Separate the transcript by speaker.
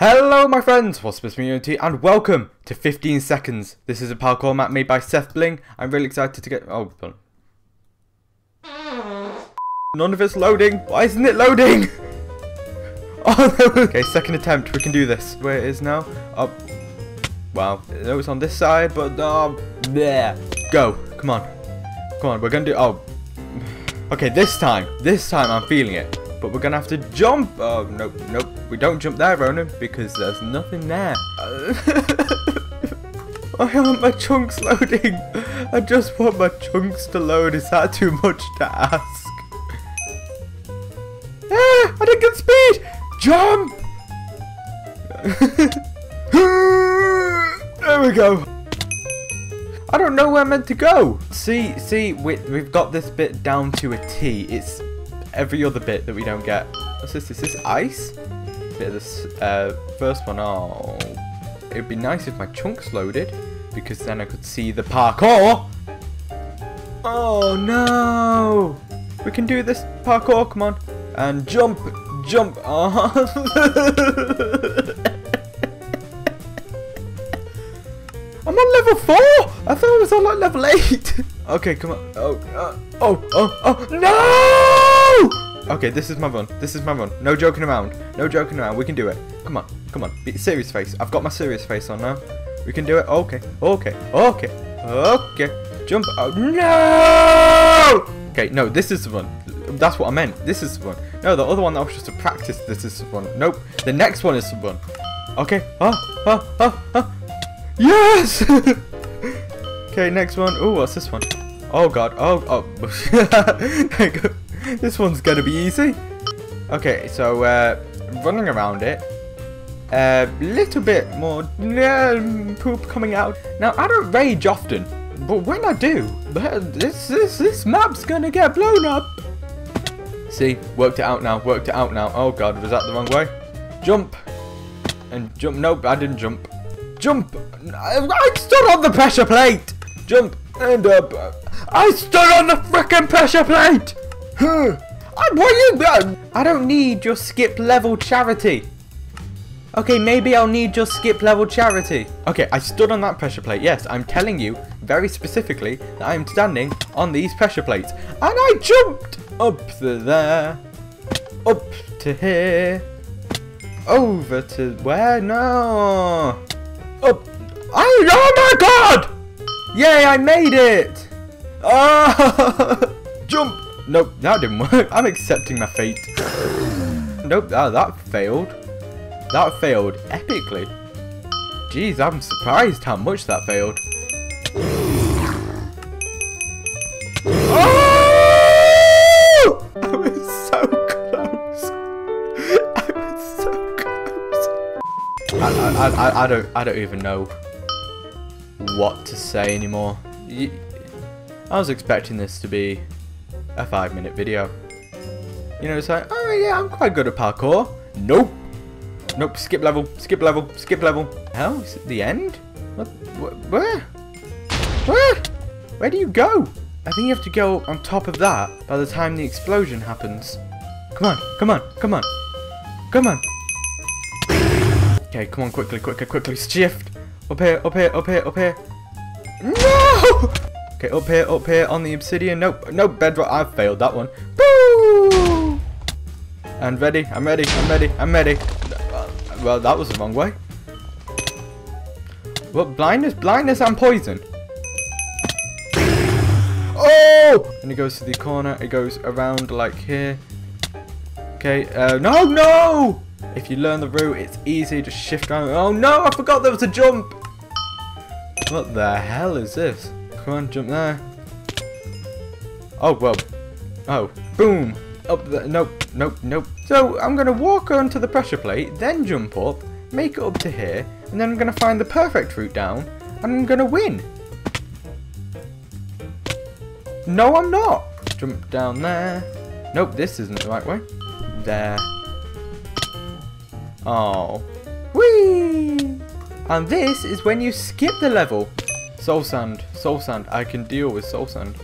Speaker 1: Hello my friends, what's up community and welcome to 15 seconds. This is a parkour map made by SethBling. I'm really excited to get oh. None of it's loading. Why isn't it loading? Oh no. Okay, second attempt. We can do this. Where it is now. Oh. Wow. No, it's on this side, but um there. Go. Come on. Come on, we're gonna do oh Okay, this time. This time I'm feeling it. But we're gonna have to jump. Oh, nope, nope. We don't jump there, Ronan, because there's nothing there. I want my chunks loading. I just want my chunks to load. Is that too much to ask? Ah, I didn't get speed. Jump. there we go. I don't know where I'm meant to go. See, see, we, we've got this bit down to a T. It's every other bit that we don't get. What's this? Is this ice? Bit of this uh, first one. Oh, it'd be nice if my chunks loaded because then I could see the parkour. Oh no! We can do this parkour. Come on and jump, jump. Oh. I'm on level 4! I thought I was on like level 8! okay, come on. Oh, uh, oh, oh, oh, no! Okay, this is my run. This is my run. No joking around. No joking around. We can do it. Come on, come on. Be serious face. I've got my serious face on now. We can do it. Okay, okay, okay, okay. Jump. Oh, no! Okay, no, this is the run. That's what I meant. This is the one. No, the other one that was just a practice. This is the one. Nope. The next one is the one. Okay. Oh, oh, oh, oh. Yes! okay, next one. Oh, what's this one? Oh god. Oh, oh. this one's gonna be easy. Okay, so uh, running around it. A uh, little bit more uh, poop coming out. Now, I don't rage often, but when I do, this, this, this map's gonna get blown up. See, worked it out now, worked it out now. Oh god, was that the wrong way? Jump! And jump, nope, I didn't jump. Jump! I stood on the pressure plate! Jump and up. I stood on the freaking pressure plate! I, what you, I don't need your skip level charity. Okay, maybe I'll need your skip level charity. Okay, I stood on that pressure plate. Yes, I'm telling you very specifically that I'm standing on these pressure plates. And I jumped up to there, up to here, over to where? No. Up. I, oh my god! Yay, I made it! Oh! Jump! Nope, that didn't work. I'm accepting my fate. nope, that, that failed. That failed epically. Jeez, I'm surprised how much that failed. Oh! I was so close. I was so close. I, I, I, I don't I don't even know what to say anymore. I was expecting this to be a five minute video. You know, it's like, oh yeah, I'm quite good at parkour. Nope. Nope, skip level, skip level, skip level. Hell, is it the end? What, where? Where? Where do you go? I think you have to go on top of that by the time the explosion happens. Come on, come on, come on. Come on. Okay, come on, quickly, quickly, quickly. Shift. Up here, up here, up here, up here. No! Okay, up here, up here on the obsidian. Nope, nope, bedrock. I've failed that one. Boo! And ready, I'm ready, I'm ready, I'm ready. Well, that was the wrong way. Well, blindness, blindness and poison. Oh! And it goes to the corner. It goes around like here. Okay, uh, no, no! If you learn the route, it's easy. Just shift around. Oh no, I forgot there was a jump. What the hell is this? Come on, jump there. Oh, well. Oh, boom. Up there. Nope, nope, nope. So I'm going to walk onto the pressure plate, then jump up, make it up to here, and then I'm going to find the perfect route down, and I'm going to win. No, I'm not. Jump down there. Nope, this isn't the right way. There. Oh. Whee! And this is when you skip the level. Soul sand, soul sand. I can deal with soul sand.